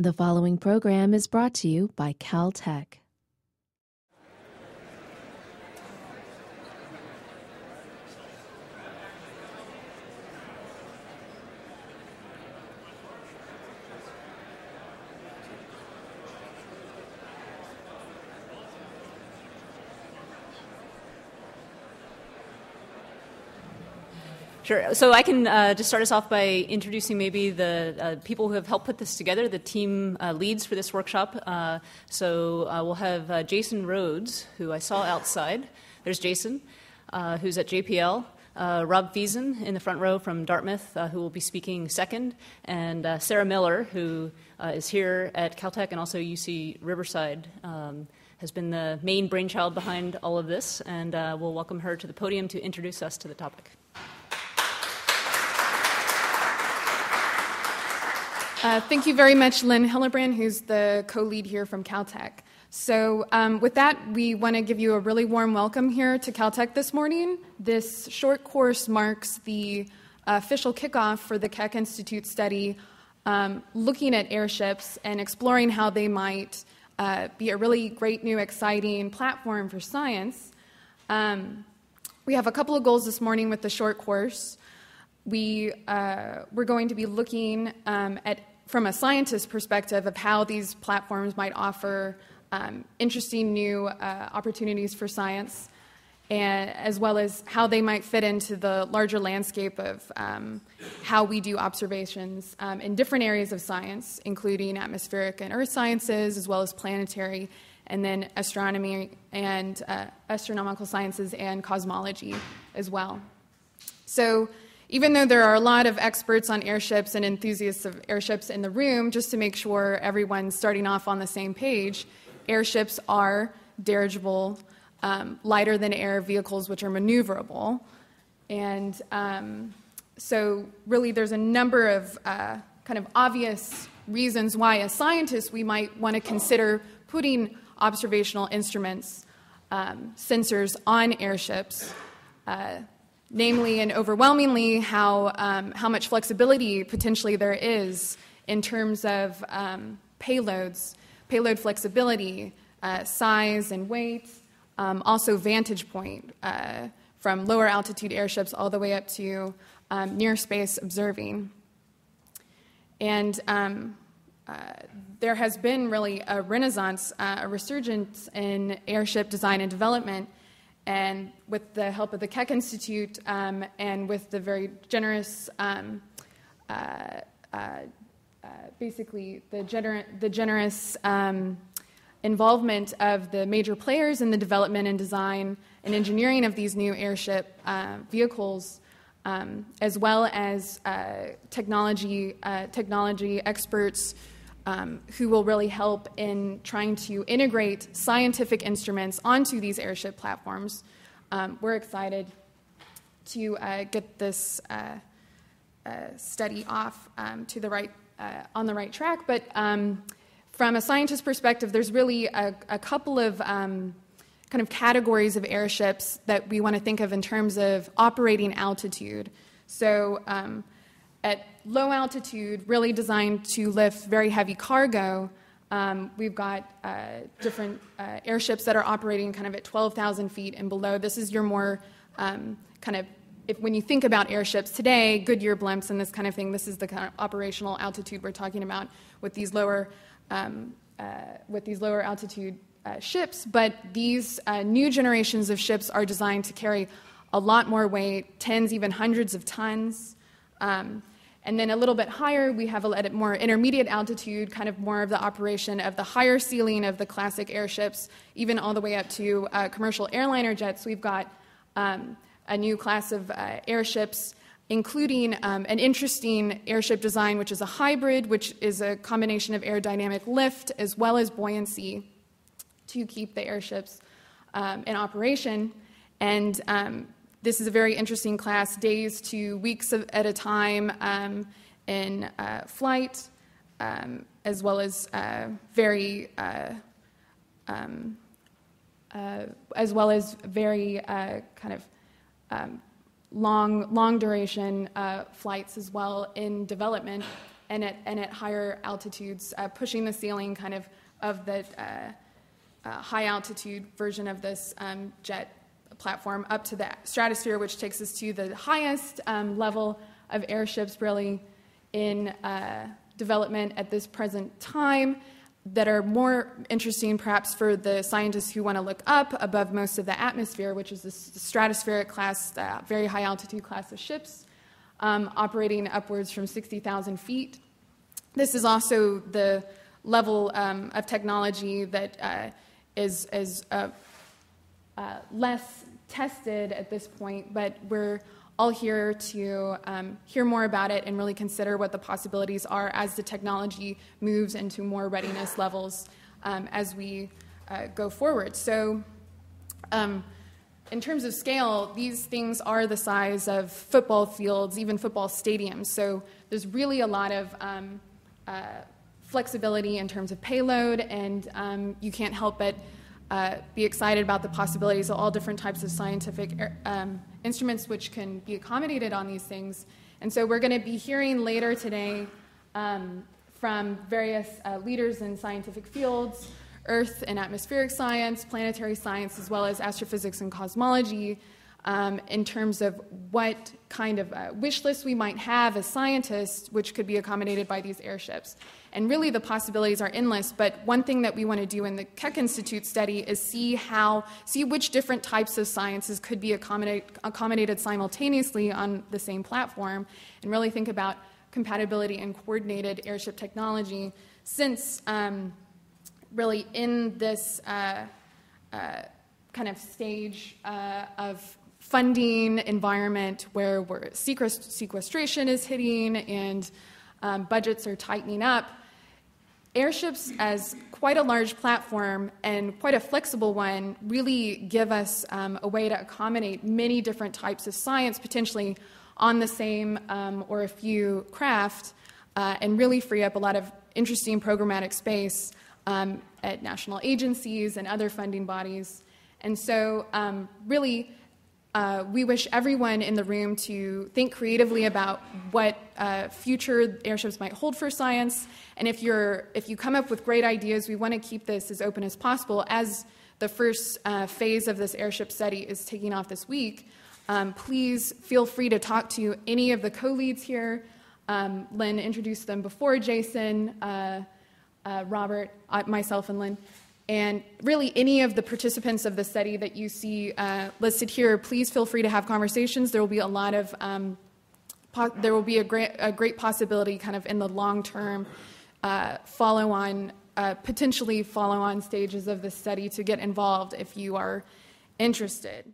The following program is brought to you by Caltech. Sure. So I can uh, just start us off by introducing maybe the uh, people who have helped put this together, the team uh, leads for this workshop. Uh, so uh, we'll have uh, Jason Rhodes, who I saw outside. There's Jason, who's at JPL. Rob Fesen in the front row from Dartmouth, who will be speaking second, and Sarah Miller, who is here at Caltech and also UC Riverside. Um, has been the main brainchild behind all of this, and we'll welcome her to the podium to introduce us to the topic. Uh, thank you very much, Lynne Hillenbrand, who's the co lead here from Caltech. So, um, with that, we want to give you a really warm welcome here to Caltech this morning. This short course marks the official kickoff for the Keck Institute study um, looking at airships and exploring how they might uh, be a really great, new, exciting platform for science. Um, we have a couple of goals this morning with the short course we, uh, we're going to be looking um, at, from a scientist perspective, of how these platforms might offer um, interesting new uh, opportunities for science, and, as well as how they might fit into the larger landscape of um, how we do observations um, in different areas of science, including atmospheric and earth sciences, as well as planetary, and then astronomy and uh, astronomical sciences and cosmology as well. So, even though there are a lot of experts on airships and enthusiasts of airships in the room, just to make sure everyone's starting off on the same page, airships are dirigible, um, lighter than air vehicles which are maneuverable. And um, so, really, there's a number of uh, kind of obvious reasons why, as scientists, we might want to consider putting observational instruments, um, sensors on airships. Uh, namely and overwhelmingly how, um, how much flexibility potentially there is in terms of um, payloads, payload flexibility, uh, size and weight, um, also vantage point uh, from lower altitude airships all the way up to um, near space observing. And um, uh, there has been really a renaissance, uh, a resurgence in airship design and development and with the help of the Keck Institute um, and with the very generous, um, uh, uh, uh, basically the, gener- the generous um, involvement of the major players in the development and design and engineering of these new airship uh, vehicles, um, as well as uh, technology uh, technology experts um, who will really help in trying to integrate scientific instruments onto these airship platforms. Um, we're excited to uh, get this uh, uh, study off um, to the right uh, on the right track. But um, from a scientist perspective, there's really a, a couple of um, kind of categories of airships that we want to think of in terms of operating altitude. So um, at low altitude, really designed to lift very heavy cargo. Um, we've got uh, different uh, airships that are operating kind of at 12,000 feet and below. This is your more um, kind of, if when you think about airships today, Goodyear blimps and this kind of thing, this is the kind of operational altitude we're talking about with these lower, um, uh, with these lower altitude uh, ships. But these uh, new generations of ships are designed to carry a lot more weight, tens, even hundreds of tons. Um, and then a little bit higher, we have a at more intermediate altitude, kind of more of the operation of the higher ceiling of the classic airships, even all the way up to uh, commercial airliner jets. We've got um, a new class of uh, airships, including um, an interesting airship design, which is a hybrid, which is a combination of aerodynamic lift as well as buoyancy to keep the airships um, in operation. And um, this is a very interesting class, days to weeks of, at a time um, in uh, flight, um, as well as uh, very, uh, um, uh, as well as very uh, kind of um, long, long duration uh, flights as well in development. and, at, and at higher altitudes, pushing the ceiling kind of of the high altitude version of this um, jet platform up to the stratosphere, which takes us to the highest um, level of airships really in uh, development at this present time that are more interesting perhaps for the scientists who want to look up above most of the atmosphere, which is the stratospheric class, uh, very high altitude class of ships, um, operating upwards from 60,000 feet. This is also the level um, of technology that uh, is is uh, uh, less tested at this point, but we're all here to um, hear more about it and really consider what the possibilities are as the technology moves into more readiness levels um, as we uh, go forward. So, um, in terms of scale, these things are the size of football fields, even football stadiums. So, there's really a lot of um, uh, flexibility in terms of payload, and um, you can't help but uh, be excited about the possibilities of all different types of scientific um, instruments which can be accommodated on these things. And so we're going to be hearing later today um, from various uh, leaders in scientific fields, earth and atmospheric science, planetary science, as well as astrophysics and cosmology, um, in terms of what kind of uh, wish list we might have as scientists, which could be accommodated by these airships. And really, the possibilities are endless. But one thing that we want to do in the Keck Institute study is see how, see which different types of sciences could be accommodate, accommodated simultaneously on the same platform, and really think about compatibility and coordinated airship technology. Since um, really in this uh, uh, kind of stage uh, of funding environment where sequestration is hitting and um, budgets are tightening up, airships, as quite a large platform and quite a flexible one, really give us um, a way to accommodate many different types of science, potentially on the same um, or a few craft, uh, and really free up a lot of interesting programmatic space um, at national agencies and other funding bodies. And so, um, really, uh, we wish everyone in the room to think creatively about what uh, future airships might hold for science. And if, you're, if you come up with great ideas, we want to keep this as open as possible. As the first uh, phase of this airship study is taking off this week, um, please feel free to talk to any of the co leads here. Um, Lynne introduced them before Jason, uh, uh, Robert, myself, and Lynne. And really, any of the participants of the study that you see uh, listed here, please feel free to have conversations. There will be a lot of, um, there will be a great, a great possibility kind of in the long term uh, follow on, uh, potentially follow on stages of the study to get involved if you are interested.